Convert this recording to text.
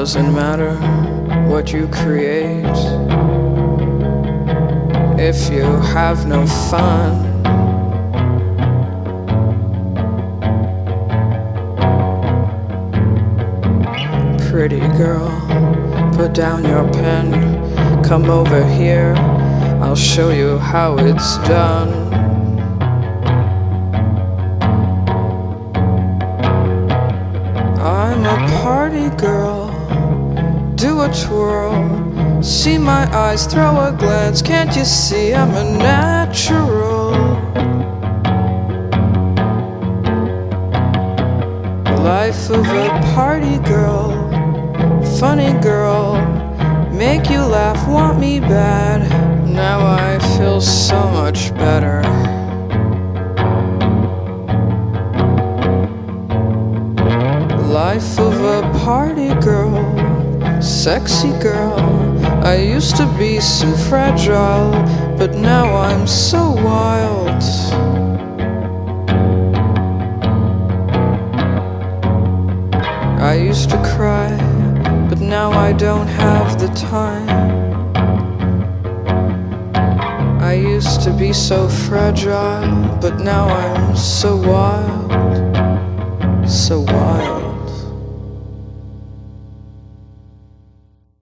Doesn't matter what you create if you have no fun. Pretty girl, put down your pen, come over here, I'll show you how it's done. I'm a party girl, do a twirl, see my eyes, throw a glance, can't you see I'm a natural? Life of a party girl, funny girl, make you laugh, want me bad. Now I feel so much better. Life of a party girl, sexy girl. I used to be so fragile, but now I'm so wild. I used to cry, but now I don't have the time. I used to be so fragile, but now I'm so wild, so wild.